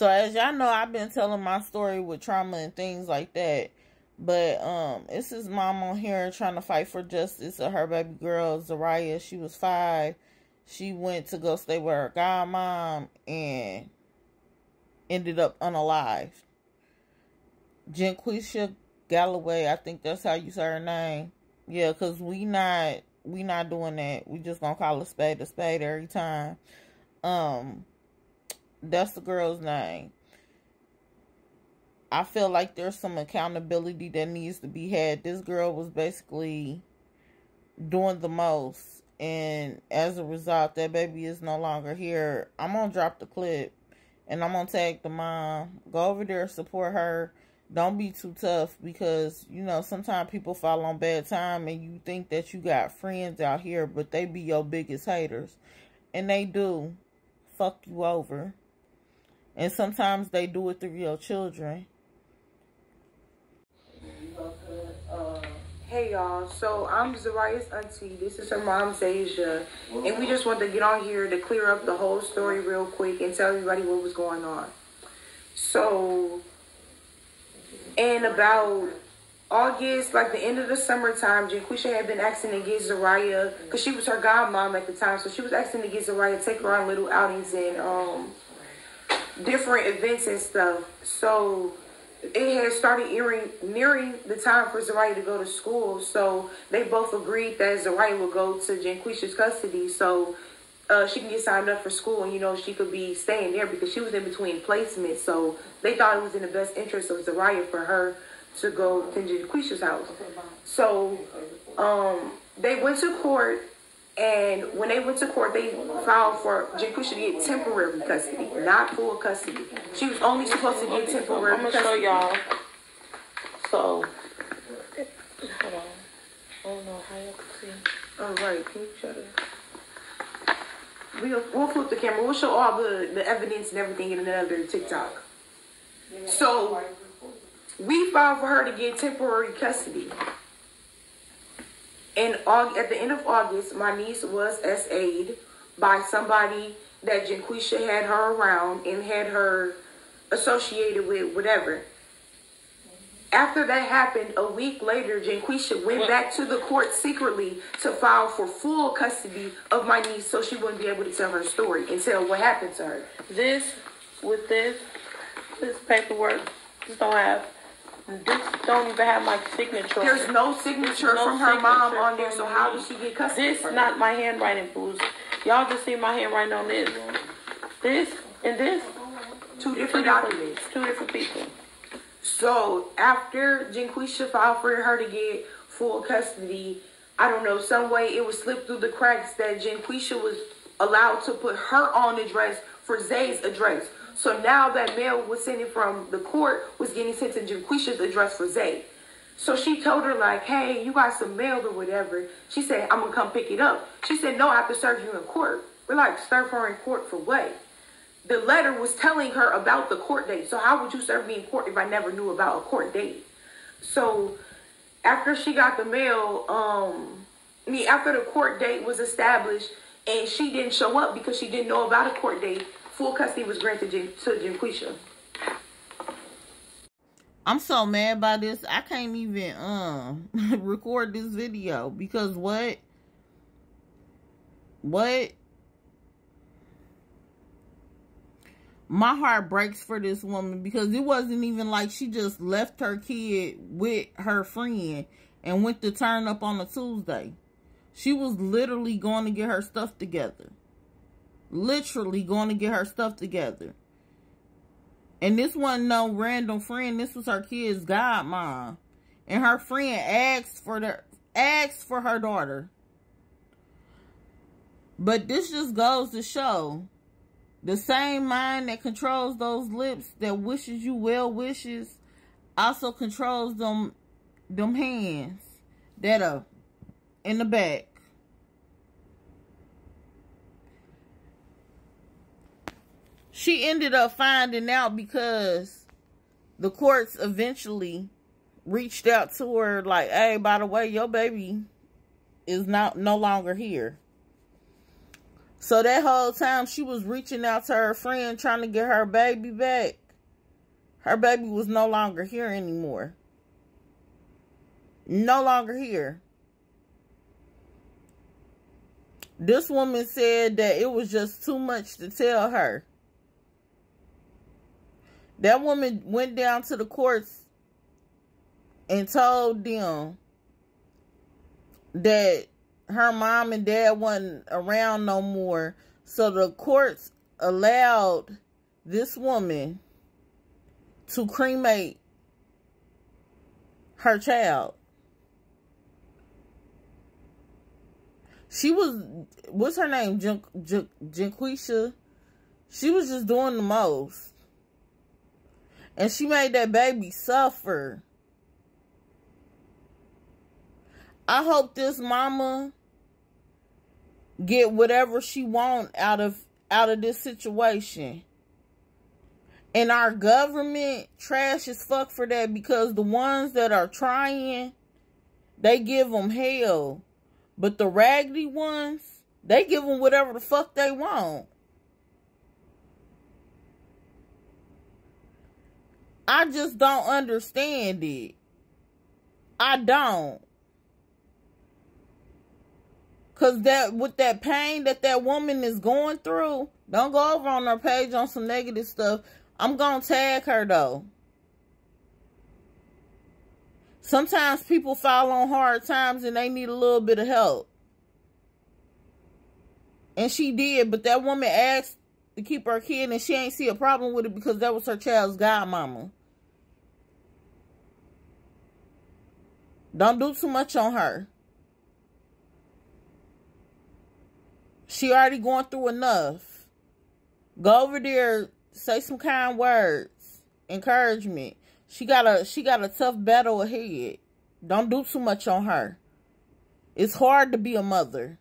So as y'all know, I've been telling my story with trauma and things like that. But um, it's his mom on here trying to fight for justice of her baby girl, Zariah. She was five. She went to go stay with her godmom and ended up unalived. Janquisha Galloway, I think that's how you say her name. Yeah, because we not we not doing that. We just gonna call a spade a spade every time. Um that's the girl's name. I feel like there's some accountability that needs to be had. This girl was basically doing the most. And as a result, that baby is no longer here. I'm going to drop the clip. And I'm going to tag the mom. Go over there, support her. Don't be too tough. Because, you know, sometimes people fall on bad time. And you think that you got friends out here. But they be your biggest haters. And they do. Fuck you over. And sometimes they do it through your children. Hey y'all, so I'm Zariah's auntie. This is her mom, Zasia. And we just wanted to get on here to clear up the whole story real quick and tell everybody what was going on. So, in about August, like the end of the summertime, Janquisha had been asking to get Zariah, because she was her godmom at the time, so she was asking to get Zariah, to take her on little outings and um, different events and stuff. So, it had started nearing, nearing the time for Zariah to go to school. So they both agreed that Zariah would go to Janquisha's custody so uh, she can get signed up for school and, you know, she could be staying there because she was in between placements. So they thought it was in the best interest of Zariah for her to go to Janquisha's house. So um, they went to court and when they went to court, they filed for Janquisha to get temporary custody, not full custody. She was only supposed to get temporary I'm gonna show y'all. So, hold on. I don't know how y'all can see. All right, can you shut it? We'll, we'll flip the camera. We'll show all the, the evidence and everything in another TikTok. So, we filed for her to get temporary custody in at the end of August, my niece was SA'd by somebody that Janquisha had her around and had her associated with whatever. After that happened, a week later, Janquisha went back to the court secretly to file for full custody of my niece so she wouldn't be able to tell her story and tell what happened to her. This, with this, this paperwork, just don't have this don't even have my signature. There's no signature no from her signature mom on there, so how did she get custody? This not my handwriting, fools. Y'all just see my handwriting on this. This and this. Two different two documents. Two different people. So after Janquisha filed for her to get full custody, I don't know, some way it was slipped through the cracks that Janquisha was allowed to put her own address for Zay's address. So now that mail was sending from the court was getting sent to Janquisha's address for Zay. So she told her like, hey, you got some mail or whatever. She said, I'm gonna come pick it up. She said, no, I have to serve you in court. We're like, serve her in court for what? The letter was telling her about the court date. So how would you serve me in court if I never knew about a court date? So after she got the mail, um, I mean, after the court date was established and she didn't show up because she didn't know about a court date, full custody was granted to Janquisha. I'm so mad by this. I can't even um record this video because what? What? My heart breaks for this woman because it wasn't even like she just left her kid with her friend and went to turn up on a Tuesday. She was literally going to get her stuff together literally going to get her stuff together. And this wasn't no random friend. This was her kid's godmom. And her friend asked for the asked for her daughter. But this just goes to show the same mind that controls those lips that wishes you well wishes also controls them them hands that are in the back. She ended up finding out because the courts eventually reached out to her like, hey, by the way, your baby is not no longer here. So that whole time she was reaching out to her friend trying to get her baby back. Her baby was no longer here anymore. No longer here. This woman said that it was just too much to tell her. That woman went down to the courts and told them that her mom and dad wasn't around no more. So the courts allowed this woman to cremate her child. She was, what's her name? Janquisha. She was just doing the most. And she made that baby suffer. I hope this mama get whatever she want out of out of this situation. And our government trash as fuck for that because the ones that are trying, they give them hell. But the raggedy ones, they give them whatever the fuck they want. I just don't understand it. I don't. Cause that with that pain that that woman is going through, don't go over on her page on some negative stuff. I'm gonna tag her though. Sometimes people fall on hard times and they need a little bit of help. And she did, but that woman asked to keep her kid and she ain't see a problem with it because that was her child's godmama. Don't do too much on her. She already going through enough. Go over there, say some kind words, encouragement. She got a she got a tough battle ahead. Don't do too much on her. It's hard to be a mother.